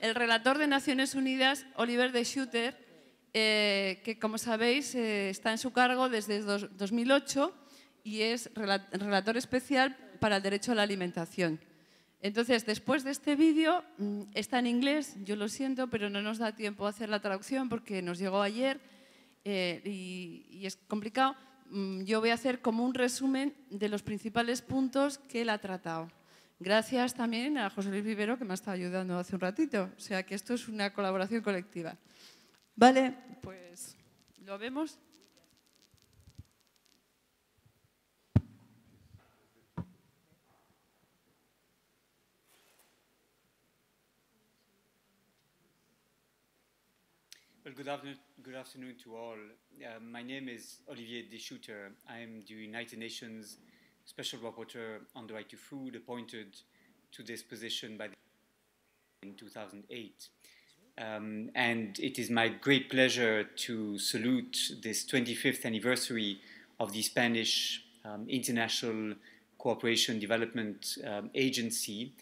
el relator de Naciones Unidas, Oliver de Schutter, eh, que como sabéis eh, está en su cargo desde 2008 y es relator especial para el derecho a la alimentación. Entonces, después de este vídeo, mm, está en inglés, yo lo siento, pero no nos da tiempo a hacer la traducción porque nos llegó ayer eh, y, es complicado. Mm, yo voy a hacer como un resumen de los principales puntos que él ha tratado. Gracias también a José Luis Vivero, que me ha estado ayudando hace un ratito. O sea que esto es una colaboración colectiva. Vale, pues lo vemos. Good afternoon, good afternoon to all. Uh, my name is Olivier Deschutter. I am the United Nations Special Rapporteur on the Right to Food, appointed to this position by in 2008. Um, and it is my great pleasure to salute this 25th anniversary of the Spanish um, International Cooperation Development um, Agency,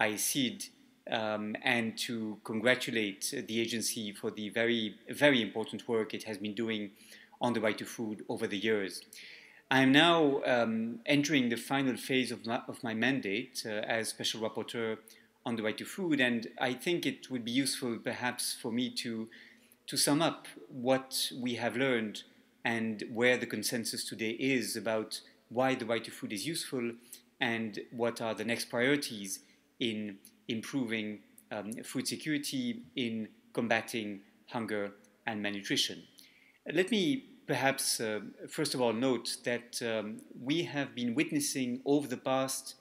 AECID, um, and to congratulate the agency for the very, very important work it has been doing on the right to food over the years. I'm now um, entering the final phase of my, of my mandate uh, as Special Rapporteur on the right to food, and I think it would be useful perhaps for me to, to sum up what we have learned and where the consensus today is about why the right to food is useful and what are the next priorities in improving um, food security, in combating hunger and malnutrition. Let me perhaps uh, first of all note that um, we have been witnessing over the past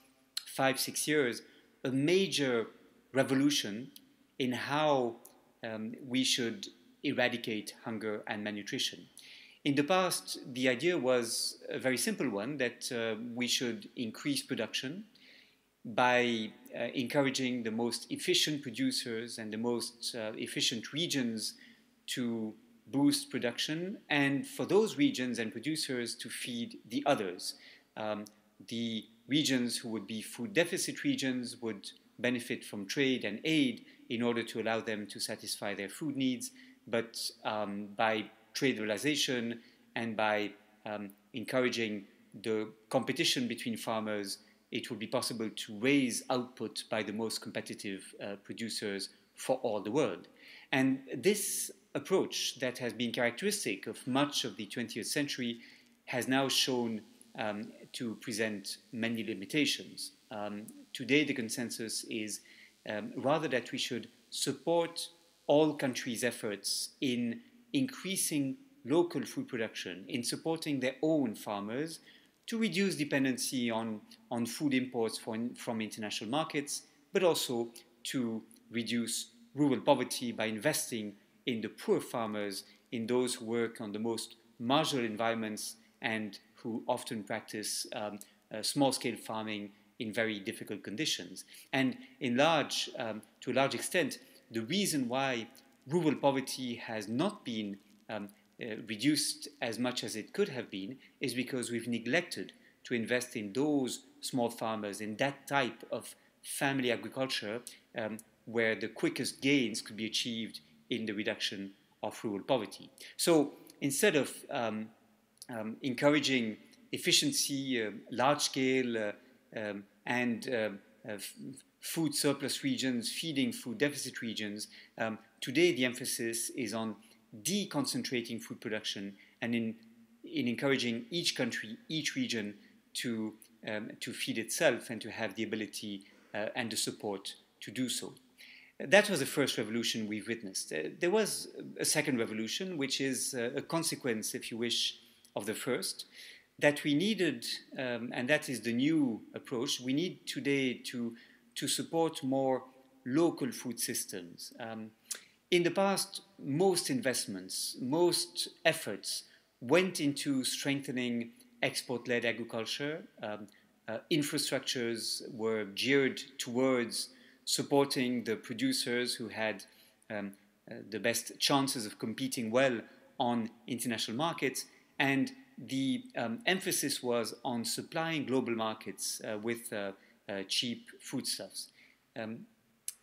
five, six years a major revolution in how um, we should eradicate hunger and malnutrition. In the past, the idea was a very simple one that uh, we should increase production, by uh, encouraging the most efficient producers and the most uh, efficient regions to boost production, and for those regions and producers to feed the others. Um, the regions who would be food deficit regions would benefit from trade and aid in order to allow them to satisfy their food needs, but um, by trade realization and by um, encouraging the competition between farmers it will be possible to raise output by the most competitive uh, producers for all the world. And this approach that has been characteristic of much of the 20th century has now shown um, to present many limitations. Um, today, the consensus is um, rather that we should support all countries' efforts in increasing local food production, in supporting their own farmers, to reduce dependency on, on food imports from, from international markets, but also to reduce rural poverty by investing in the poor farmers, in those who work on the most marginal environments and who often practice um, uh, small-scale farming in very difficult conditions. And in large, um, to a large extent, the reason why rural poverty has not been um, uh, reduced as much as it could have been is because we've neglected to invest in those small farmers, in that type of family agriculture um, where the quickest gains could be achieved in the reduction of rural poverty. So instead of um, um, encouraging efficiency, uh, large scale, uh, um, and um, uh, food surplus regions, feeding food deficit regions, um, today the emphasis is on deconcentrating food production and in, in encouraging each country, each region to, um, to feed itself and to have the ability uh, and the support to do so. That was the first revolution we've witnessed. Uh, there was a second revolution, which is uh, a consequence, if you wish, of the first, that we needed, um, and that is the new approach, we need today to, to support more local food systems. Um, in the past, most investments, most efforts went into strengthening export-led agriculture. Um, uh, infrastructures were geared towards supporting the producers who had um, uh, the best chances of competing well on international markets, and the um, emphasis was on supplying global markets uh, with uh, uh, cheap foodstuffs. Um,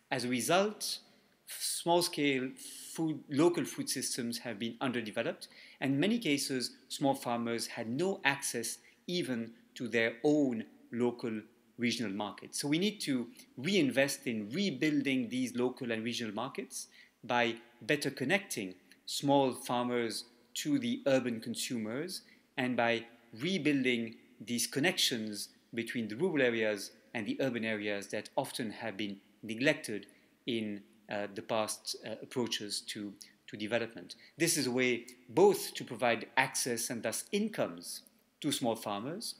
as a result, small scale food, local food systems have been underdeveloped, and in many cases, small farmers had no access even to their own local regional markets. So we need to reinvest in rebuilding these local and regional markets by better connecting small farmers to the urban consumers and by rebuilding these connections between the rural areas and the urban areas that often have been neglected in uh, the past uh, approaches to, to development. This is a way both to provide access and thus incomes to small farmers,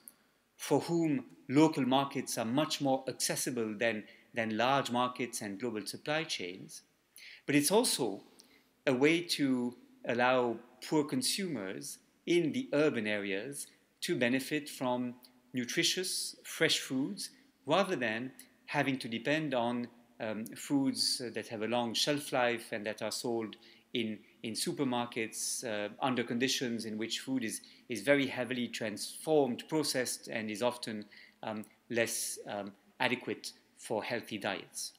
for whom local markets are much more accessible than, than large markets and global supply chains, but it's also a way to allow poor consumers in the urban areas to benefit from nutritious, fresh foods rather than having to depend on um, foods that have a long shelf life and that are sold in, in supermarkets uh, under conditions in which food is, is very heavily transformed, processed, and is often um, less um, adequate for healthy diets.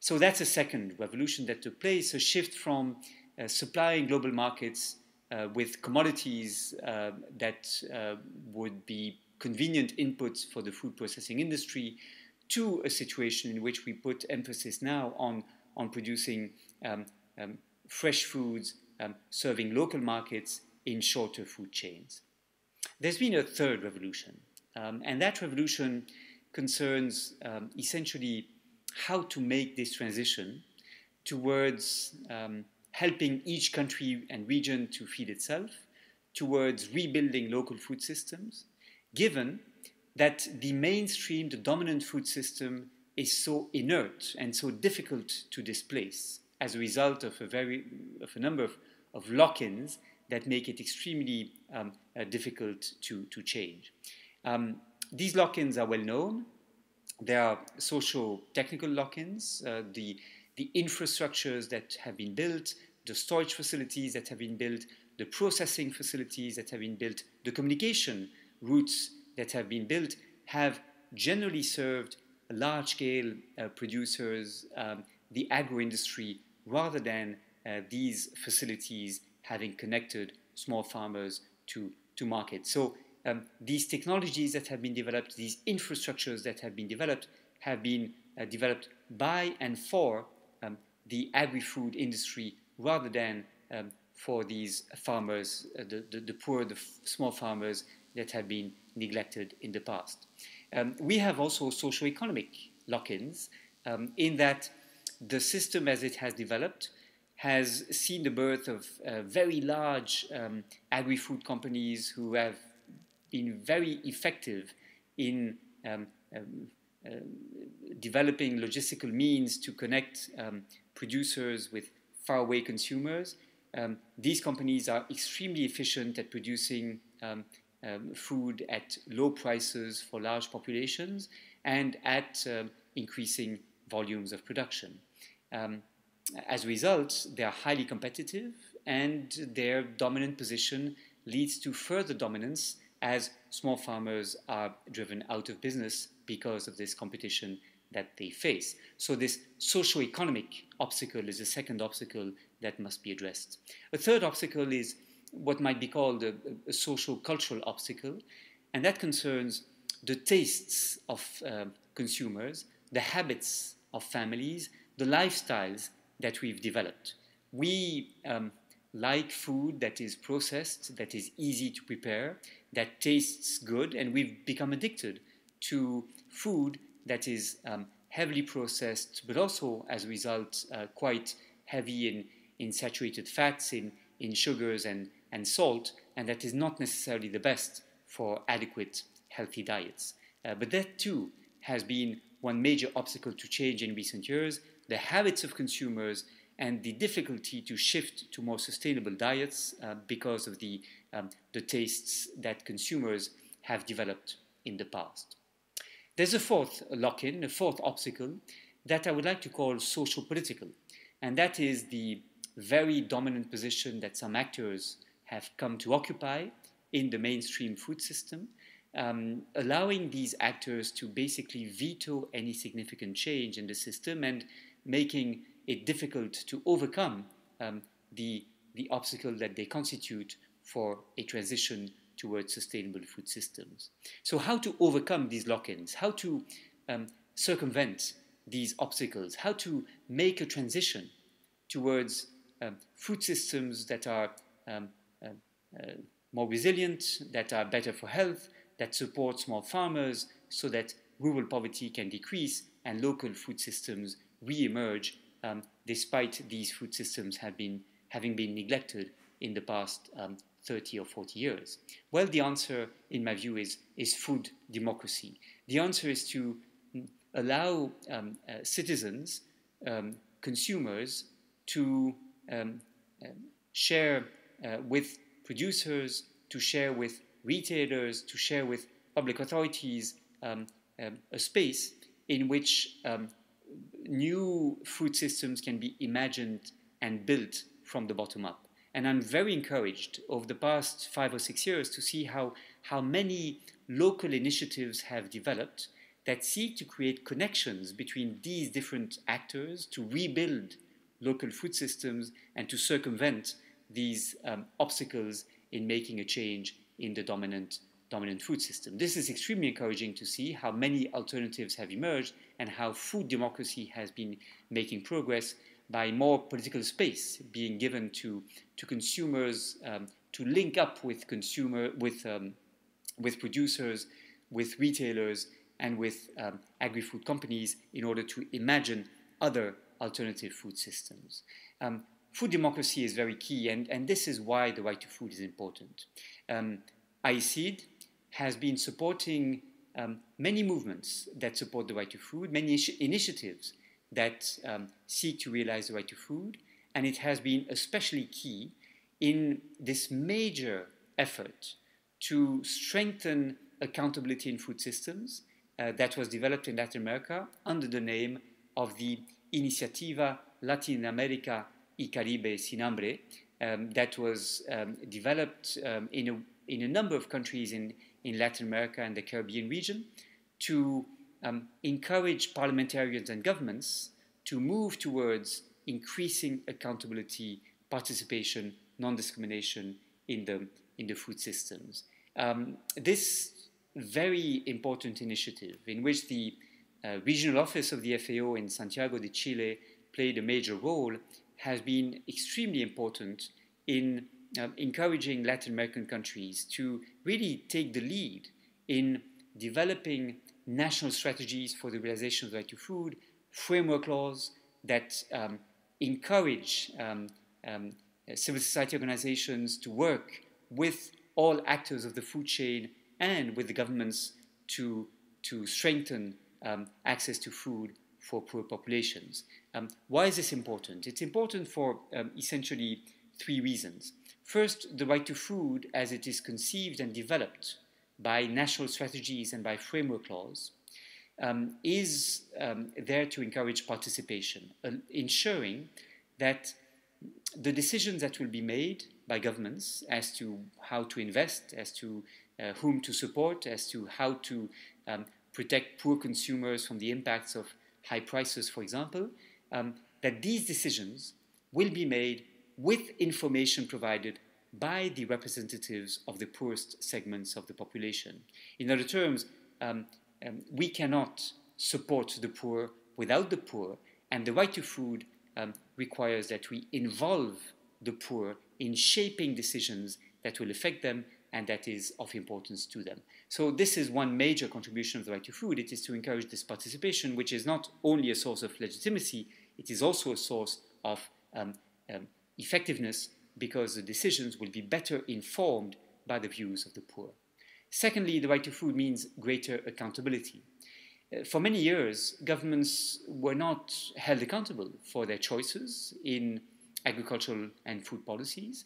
So that's a second revolution that took place, a shift from uh, supplying global markets uh, with commodities uh, that uh, would be convenient inputs for the food processing industry to a situation in which we put emphasis now on, on producing um, um, fresh foods, um, serving local markets in shorter food chains. There's been a third revolution, um, and that revolution concerns um, essentially how to make this transition towards um, helping each country and region to feed itself, towards rebuilding local food systems, given that the mainstream, the dominant food system, is so inert and so difficult to displace as a result of a very of a number of, of lock-ins that make it extremely um, uh, difficult to, to change. Um, these lock-ins are well known. There are social technical lock-ins, uh, the, the infrastructures that have been built, the storage facilities that have been built, the processing facilities that have been built, the communication routes that have been built have generally served large-scale uh, producers, um, the agro-industry, rather than these facilities having connected small farmers to, to market. So um, these technologies that have been developed, these infrastructures that have been developed, have been uh, developed by and for um, the agri-food industry rather than um, for these farmers, uh, the, the, the, poor, the small farmers that have been neglected in the past. Um, we have also socio-economic lock-ins um, in that the system as it has developed has seen the birth of uh, very large um, agri-food companies who have been very effective in um, um, uh, developing logistical means to connect um, producers with faraway consumers. these companies are extremely efficient at producing um, food at low prices for large populations and at um, increasing volumes of production. Um, as a result, they are highly competitive and their dominant position leads to further dominance as small farmers are driven out of business because of this competition that they face. So this socio-economic obstacle is a second obstacle that must be addressed. A third obstacle is what might be called a, a social cultural obstacle, and that concerns the tastes of uh, consumers, the habits of families, the lifestyles that we've developed. We um, like food that is processed, that is easy to prepare, that tastes good, and we've become addicted to food that is um, heavily processed, but also as a result uh, quite heavy in, in saturated fats, in, in sugars and, and salt, and that is not necessarily the best for adequate healthy diets. Uh, but that too has been one major obstacle to change in recent years the habits of consumers and the difficulty to shift to more sustainable diets uh, because of the, um, the tastes that consumers have developed in the past. There's a fourth lock in, a fourth obstacle that I would like to call social political, and that is the very dominant position that some actors have come to occupy in the mainstream food system, um, allowing these actors to basically veto any significant change in the system and making it difficult to overcome um, the, the obstacle that they constitute for a transition towards sustainable food systems. So how to overcome these lock-ins, how to um, circumvent these obstacles, how to make a transition towards um, food systems that are uh, uh, more resilient, that are better for health, that support small farmers so that rural poverty can decrease and local food systems re-emerge um, despite these food systems have been, having been neglected in the past um, 30 or 40 years? Well, the answer, in my view, is, is food democracy. The answer is to allow um, uh, citizens, um, consumers, to um, um, share uh, with producers, to share with retailers, to share with public authorities um, um, a space in which new food systems can be imagined and built from the bottom up. And I'm very encouraged over the past five or six years to see how, how many local initiatives have developed that seek to create connections between these different actors to rebuild local food systems and to circumvent these um, obstacles in making a change in the dominant, dominant food system. This is extremely encouraging to see how many alternatives have emerged and how food democracy has been making progress by more political space being given to, to consumers um, to link up with consumer with, um, with producers, with retailers, and with um, agri-food companies in order to imagine other alternative food systems. Um, food democracy is very key, and, and this is why the right to food is important. Um, AECID has been supporting um, many movements that support the right to food, many initiatives that um, seek to realize the right to food, and it has been especially key in this major effort to strengthen accountability in food systems uh, that was developed in Latin America under the name of the Iniciativa Latin America y Caribe Sin Hambre, um, that was um, developed um, in, a, in a number of countries in, in Latin America and the Caribbean region to um, encourage parliamentarians and governments to move towards increasing accountability, participation, non-discrimination in the, in the food systems. Um, this very important initiative in which the uh, regional office of the FAO in Santiago de Chile played a major role has been extremely important in um, encouraging Latin American countries to really take the lead in developing national strategies for the realization of the right to food, framework laws that um, encourage um, um, civil society organizations to work with all actors of the food chain and with the governments to, to strengthen um, access to food for poor populations. Um, why is this important? It's important for essentially three reasons. First, the right to food as it is conceived and developed by national strategies and by framework laws um, is um, there to encourage participation, uh, ensuring that the decisions that will be made by governments as to how to invest, as to uh, whom to support, as to how to um, protect poor consumers from the impacts of high prices, for example, um, that these decisions will be made with information provided by the representatives of the poorest segments of the population. In other terms, um, um, we cannot support the poor without the poor, and the right to food um, requires that we involve the poor in shaping decisions that will affect them and that is of importance to them. So this is one major contribution of the right to food. It is to encourage this participation, which is not only a source of legitimacy, it is also a source of um, um, effectiveness because the decisions will be better informed by the views of the poor. Secondly, the right to food means greater accountability. Uh, for many years, governments were not held accountable for their choices in agricultural and food policies.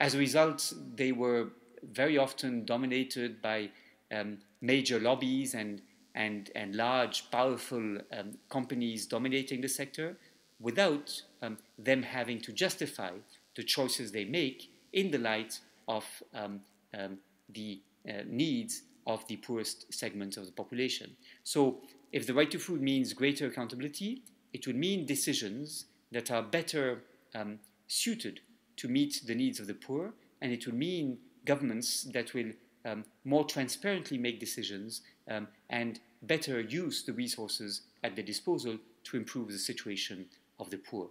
As a result, they were very often dominated by um, major lobbies and, and, and large, powerful um, companies dominating the sector without um, them having to justify the choices they make in the light of um, um, the uh, needs of the poorest segments of the population. So if the right to food means greater accountability, it would mean decisions that are better um, suited to meet the needs of the poor, and it will mean governments that will um, more transparently make decisions um, and better use the resources at their disposal to improve the situation of the poor.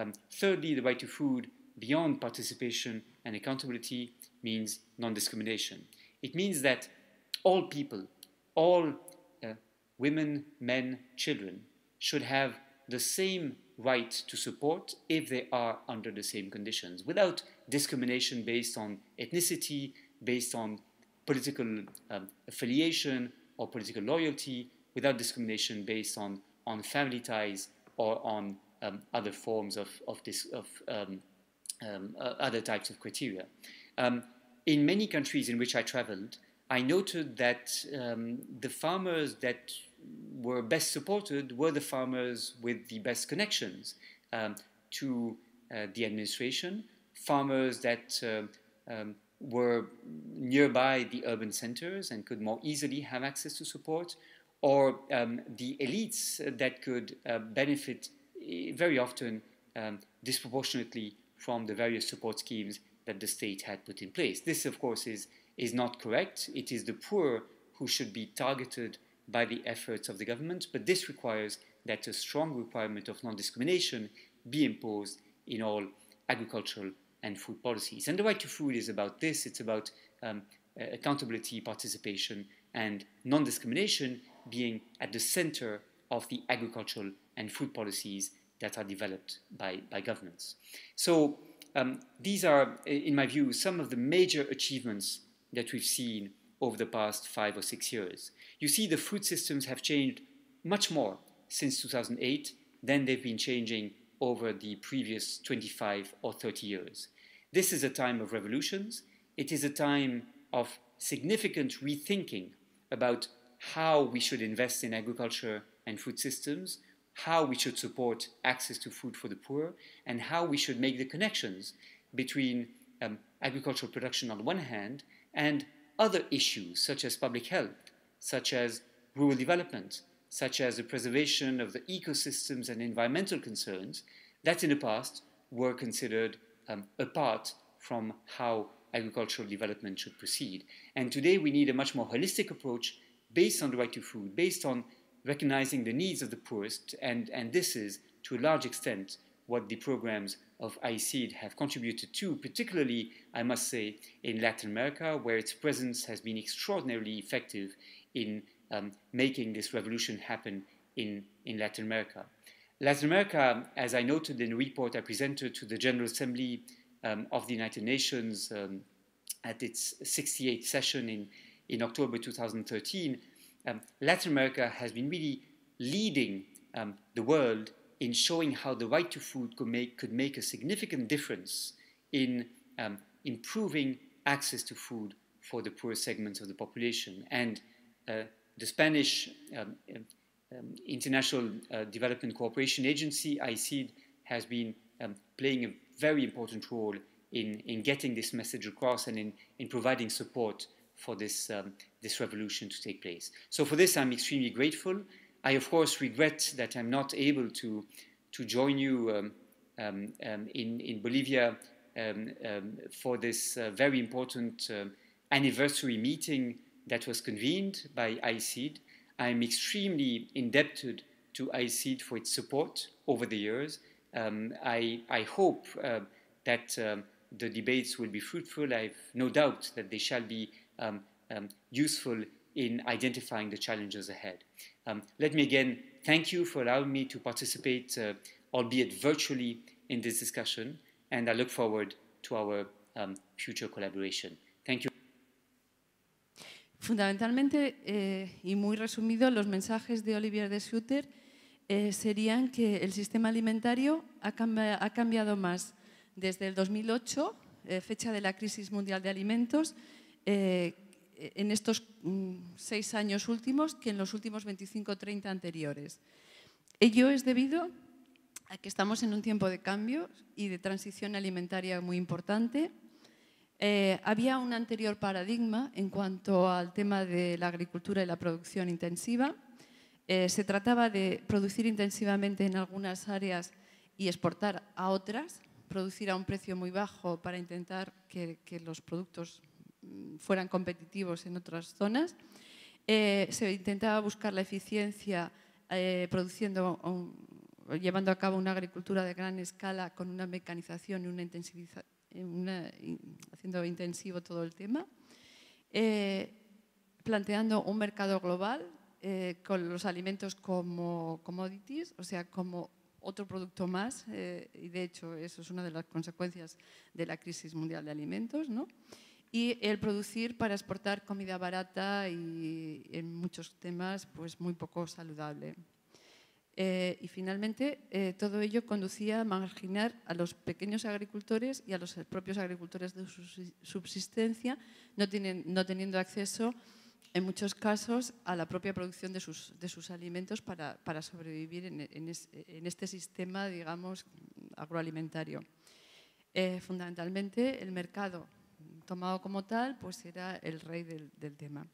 Um, thirdly, the right to food beyond participation and accountability means non-discrimination. It means that all people, all uh, women, men, children should have the same right to support if they are under the same conditions without discrimination based on ethnicity, based on political um, affiliation or political loyalty, without discrimination based on, on family ties or on um, other forms of, of, this, of um, um uh, other types of criteria. Um, in many countries in which I traveled, I noted that um, the farmers that were best supported were the farmers with the best connections um, to uh, the administration, farmers that uh, were nearby the urban centers and could more easily have access to support, or the elites that could uh, benefit very often um, disproportionately from the various support schemes that the state had put in place. This, of course, is, is not correct. It is the poor who should be targeted by the efforts of the government, but this requires that a strong requirement of non-discrimination be imposed in all agricultural and food policies. And the right to food is about this. It's about um, accountability, participation, and non-discrimination being at the center of the agricultural and food policies that are developed by, by governments. So um, these are, in my view, some of the major achievements that we've seen over the past five or six years. You see the food systems have changed much more since 2008 than they've been changing over the previous 25 or 30 years. This is a time of revolutions. It is a time of significant rethinking about how we should invest in agriculture and food systems, how we should support access to food for the poor, and how we should make the connections between um, agricultural production on the one hand and other issues such as public health, such as rural development, such as the preservation of the ecosystems and environmental concerns that in the past were considered um, apart from how agricultural development should proceed. And today we need a much more holistic approach based on the right to food, based on recognizing the needs of the poorest, and, and this is, to a large extent, what the programs of AECID have contributed to, particularly, I must say, in Latin America, where its presence has been extraordinarily effective in um, making this revolution happen in, in Latin America. Latin America, as I noted in a report I presented to the General Assembly um, of the United Nations um, at its 68th session in, in October 2013, um, Latin America has been really leading um, the world in showing how the right to food could make, could make a significant difference in um, improving access to food for the poor segments of the population. And uh, the Spanish um, um, International uh, Development Cooperation Agency, AECID, has been um, playing a very important role in, in getting this message across and in, in providing support for this, um, this revolution to take place. So for this, I'm extremely grateful. I, of course, regret that I'm not able to, to join you um, um, um in, in Bolivia um, um, for this uh, very important anniversary meeting that was convened by AECID. I'm extremely indebted to AECID for its support over the years. I, I, hope uh, that the debates will be fruitful. I have no doubt that they shall be useful in identifying the challenges ahead. Um, let me again thank you for allowing me to participate, uh, albeit virtually, in this discussion, and I look forward to our um, future collaboration. Thank you. Fundamentalmente, eh, y muy resumido, los mensajes de Olivier de Schutter eh, serían que el sistema alimentario ha, cambi ha cambiado más desde el 2008, eh, fecha de la crisis mundial de alimentos, eh, en estos mm, seis años últimos que en los últimos 25 o 30 anteriores. Ello es debido a que estamos en un tiempo de cambio y de transición alimentaria muy importante. Eh, había un anterior paradigma en cuanto al tema de la agricultura y la producción intensiva. Eh, se trataba de producir intensivamente en algunas áreas y exportar a otras, producir a un precio muy bajo para intentar que, los productos fueran competitivos en otras zonas. Eh, se intentaba buscar la eficiencia eh, produciendo, llevando a cabo una agricultura de gran escala con una mecanización y una intensificación, haciendo intensivo todo el tema. Eh, planteando un mercado global con los alimentos como commodities, o sea, como otro producto más, eh, y de hecho eso es una de las consecuencias de la crisis mundial de alimentos, ¿no? Y el producir para exportar comida barata y en muchos temas pues muy poco saludable. Eh, y finalmente eh, todo ello conducía a marginar a los pequeños agricultores y a los propios agricultores de subsistencia, no, tienen, no teniendo acceso en muchos casos a la propia producción de sus, de sus alimentos para, para sobrevivir en, en, este sistema, digamos, agroalimentario. Eh, fundamentalmente, el mercado tomado como tal, pues era el rey del, del, tema.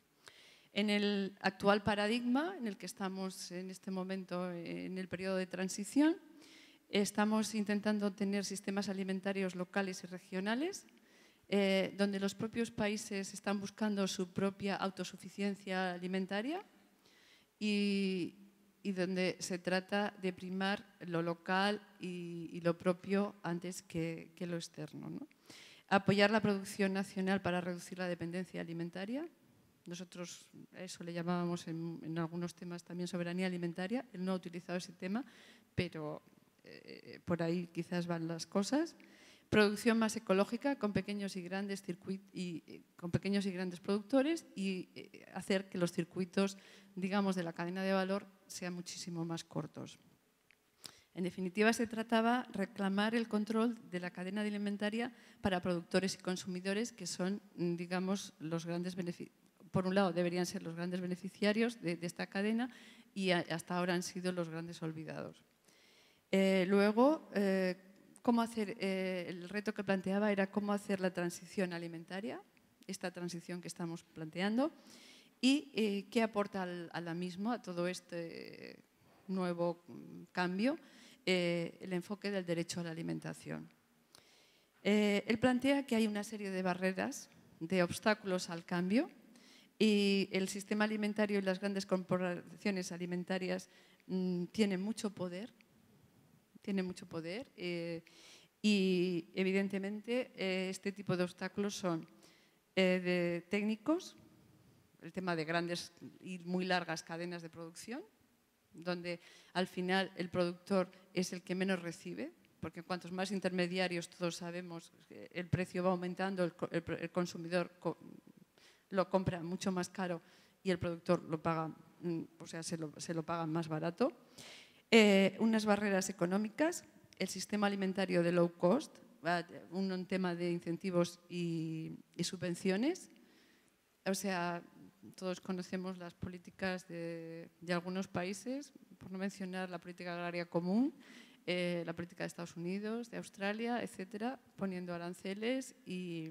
En el actual paradigma en el que estamos en este momento, en el periodo de transición, estamos intentando tener sistemas alimentarios locales y regionales eh, donde los propios países están buscando su propia autosuficiencia alimentaria y, donde se trata de primar lo local y, lo propio antes que, lo externo. Apoyar la producción nacional para reducir la dependencia alimentaria. Nosotros eso le llamábamos en, algunos temas también soberanía alimentaria. Él no ha utilizado ese tema, pero eh, por ahí quizás van las cosas producción más ecológica con pequeños y grandes y, eh, con pequeños y grandes productores y eh, hacer que los circuitos, digamos, de la cadena de valor sean muchísimo más cortos. En definitiva, se trataba de reclamar el control de la cadena alimentaria para productores y consumidores, que son, mm, digamos, los grandes por un lado deberían ser los grandes beneficiarios de, esta cadena y hasta ahora han sido los grandes olvidados. Eh, luego, cómo hacer, eh, el reto que planteaba era cómo hacer la transición alimentaria, esta transición que estamos planteando, y eh, qué aporta a la misma, a todo este nuevo cambio, eh, el enfoque del derecho a la alimentación. él plantea que hay una serie de barreras, de obstáculos al cambio, y el sistema alimentario y las grandes corporaciones alimentarias mm, tienen mucho poder tiene mucho poder eh, y evidentemente eh, este tipo de obstáculos son eh, técnicos, el tema de grandes y muy largas cadenas de producción, donde al final el productor es el que menos recibe, porque cuantos más intermediarios todos sabemos, el precio va aumentando, el, consumidor lo compra mucho más caro y el productor lo paga, mm, o sea, se lo, se lo paga más barato. Eh, unas barreras económicas, el sistema alimentario de low cost, un tema de incentivos y, subvenciones. O sea, todos conocemos las políticas de, algunos países, por no mencionar la política agraria común, eh, la política de Estados Unidos, de Australia, etcétera, poniendo aranceles y,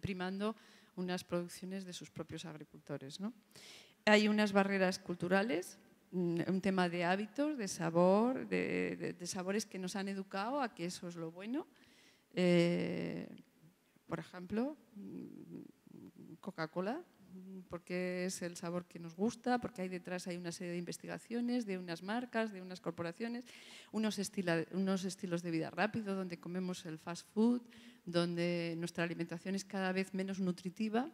primando unas producciones de sus propios agricultores. Hay unas barreras culturales Mm, un tema de hábitos, de sabor, de, sabores que nos han educado a que eso es lo bueno. Eh, por ejemplo, mm, Coca-Cola, porque es el sabor que nos gusta, porque hay detrás hay una serie de investigaciones de unas marcas, de unas corporaciones, unos, unos estilos de vida rápido, donde comemos el fast food, donde nuestra alimentación es cada vez menos nutritiva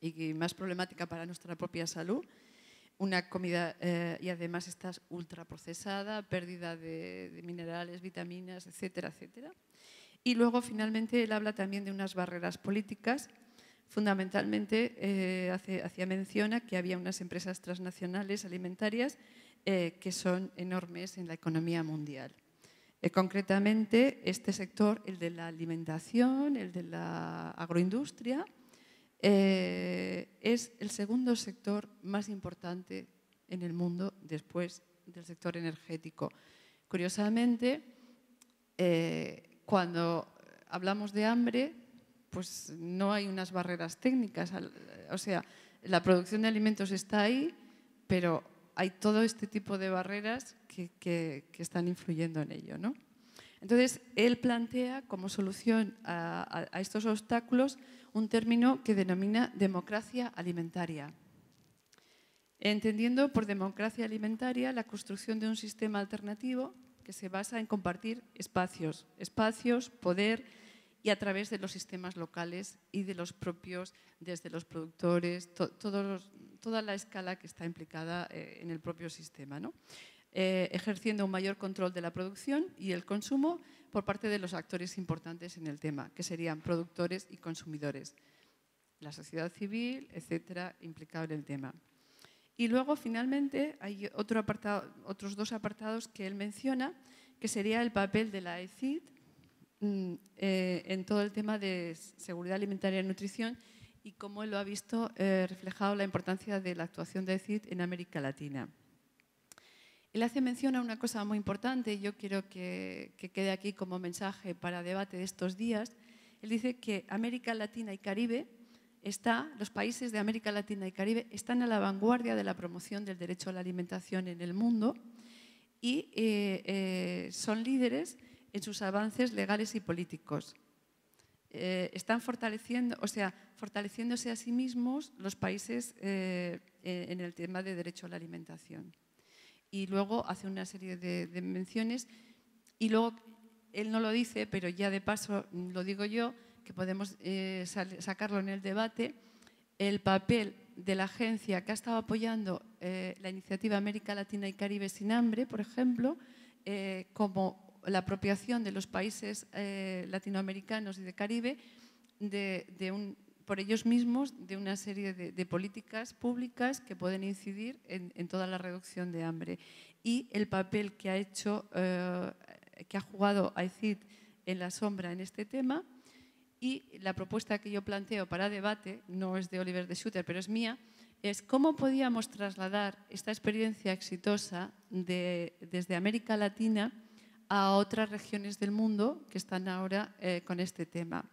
y más problemática para nuestra propia salud una comida eh, y además está ultraprocesada, pérdida de, minerales, vitaminas, etcétera, etcétera. Y luego, finalmente, él habla también de unas barreras políticas. Fundamentalmente, eh, hacía mención a que había unas empresas transnacionales alimentarias eh, que son enormes en la economía mundial. concretamente, este sector, el de la alimentación, el de la agroindustria, eh, es el segundo sector más importante en el mundo después del sector energético. Curiosamente, eh, cuando hablamos de hambre, pues no hay unas barreras técnicas. O sea, la producción de alimentos está ahí, pero hay todo este tipo de barreras que, están influyendo en ello. ¿no? Entonces, él plantea como solución a estos obstáculos un término que denomina democracia alimentaria entendiendo por democracia alimentaria la construcción de un sistema alternativo que se basa en compartir espacios, espacios, poder y a través de los sistemas locales y de los propios, desde los productores, to, todos toda la escala que está implicada eh, en el propio sistema, ¿no? eh, ejerciendo un mayor control de la producción y el consumo por parte de los actores importantes en el tema, que serían productores y consumidores, la sociedad civil, etcétera, implicado en el tema. Y luego, finalmente, hay otro apartado, otros dos apartados que él menciona, que sería el papel de la ECID eh, en todo el tema de seguridad alimentaria y nutrición y cómo lo ha visto eh, reflejado la importancia de la actuación de ECID en América Latina. Él hace mención a una cosa muy importante, y yo quiero que, que quede aquí como mensaje para debate de estos días. Él dice que América Latina y Caribe está, los países de América Latina y Caribe están a la vanguardia de la promoción del derecho a la alimentación en el mundo y eh, son líderes en sus avances legales y políticos. Eh, están fortaleciendo, o sea, fortaleciéndose a sí mismos los países eh, en el tema de derecho a la alimentación. Y luego hace una serie de, menciones y luego él no lo dice, pero ya de paso lo digo yo, que podemos eh, sacarlo en el debate, el papel de la agencia que ha estado apoyando eh, la iniciativa América Latina y Caribe sin hambre, por ejemplo, como la apropiación de los países eh, latinoamericanos y de Caribe por ellos mismos de una serie de, políticas públicas que pueden incidir en, en, toda la reducción de hambre. Y el papel que ha hecho, eh, que ha jugado AICID en la sombra en este tema, y la propuesta que yo planteo para debate, no es de Oliver de Schutter, pero es mía, es cómo podíamos trasladar esta experiencia exitosa de, desde América Latina a otras regiones del mundo que están ahora eh, con este tema.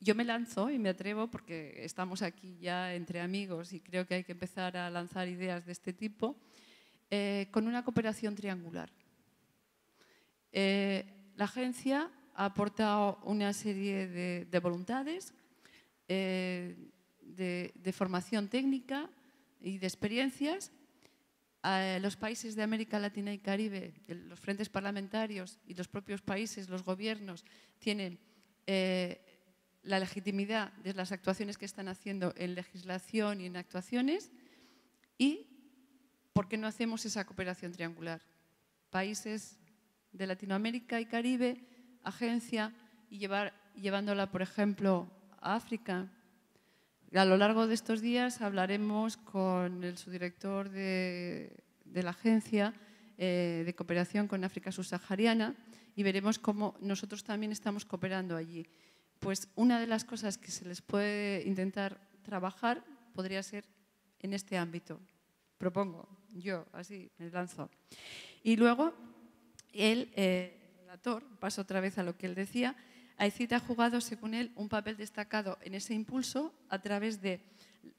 Yo me lanzo y me atrevo porque estamos aquí ya entre amigos y creo que hay que empezar a lanzar ideas de este tipo eh, con una cooperación triangular. Eh, la agencia ha aportado una serie de, de voluntades, eh, de, de, formación técnica y de experiencias. A los países de América Latina y Caribe, los frentes parlamentarios y los propios países, los gobiernos, tienen eh, la legitimidad de las actuaciones que están haciendo en legislación y en actuaciones. ¿Y por qué no hacemos esa cooperación triangular? Países de Latinoamérica y Caribe agencia y llevar, llevándola, por ejemplo, a África. A lo largo de estos días hablaremos con el subdirector de, la agencia eh, de cooperación con África subsahariana y veremos cómo nosotros también estamos cooperando allí. Pues una de las cosas que se les puede intentar trabajar podría ser en este ámbito. Propongo, yo, así me lanzo. Y luego, él... Eh, paso otra vez a lo que él decía, AICIT ha jugado, según él, un papel destacado en ese impulso a través de,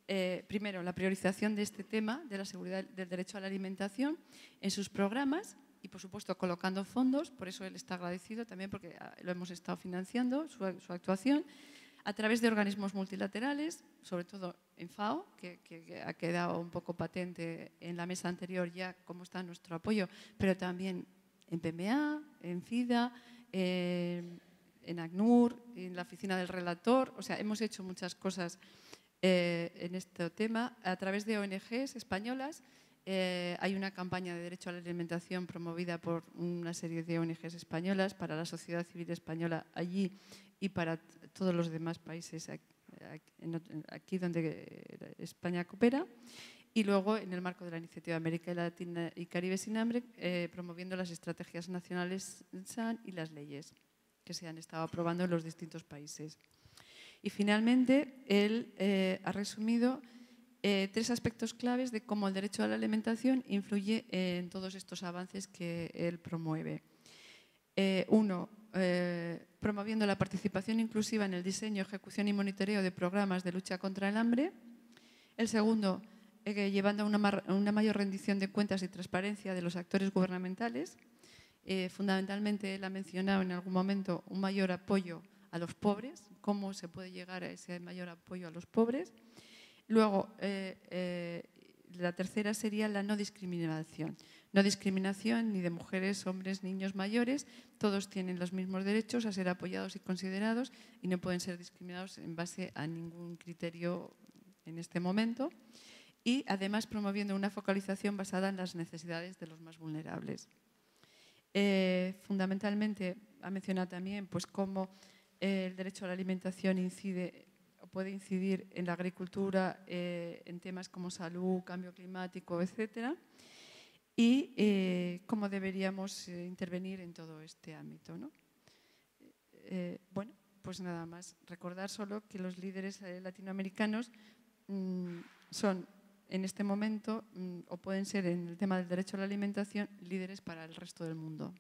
eh, primero, la priorización de este tema de la seguridad del derecho a la alimentación en sus programas y, por supuesto, colocando fondos, por eso él está agradecido también porque ah, lo hemos estado financiando, su, actuación, a través de organismos multilaterales, sobre todo en FAO, que, ha quedado un poco patente en la mesa anterior ya cómo está nuestro apoyo, pero también en PMA, en FIDA, en ACNUR, en la oficina del relator. O sea, hemos hecho muchas cosas eh, en este tema. A través de ONGs españolas eh, hay una campaña de derecho a la alimentación promovida por una serie de ONGs españolas para la sociedad civil española allí y para todos los demás países aquí donde España coopera y luego en el marco de la iniciativa América Latina y Caribe sin hambre, eh, promoviendo las estrategias nacionales SAN y las leyes que se han estado aprobando en los distintos países. Y finalmente, él eh, ha resumido eh, tres aspectos claves de cómo el derecho a la alimentación influye en todos estos avances que él promueve. Eh, uno, eh, promoviendo la participación inclusiva en el diseño, ejecución y monitoreo de programas de lucha contra el hambre. El segundo, eh, llevando a una, una, mayor rendición de cuentas y transparencia de los actores gubernamentales. Eh, fundamentalmente, él ha mencionado en algún momento un mayor apoyo a los pobres, cómo se puede llegar a ese mayor apoyo a los pobres. Luego, eh, la tercera sería la no discriminación. No discriminación ni de mujeres, hombres, niños, mayores. Todos tienen los mismos derechos a ser apoyados y considerados y no pueden ser discriminados en base a ningún criterio en este momento. Y además promoviendo una focalización basada en las necesidades de los más vulnerables. Eh, fundamentalmente ha mencionado también pues, cómo el derecho a la alimentación incide puede incidir en la agricultura, eh, en temas como salud, cambio climático, etcétera, y eh, cómo deberíamos eh, intervenir en todo este ámbito. ¿no? bueno, pues nada más. Recordar solo que los líderes latinoamericanos mm, son en este momento, mm, o pueden ser en el tema del derecho a la alimentación, líderes para el resto del mundo.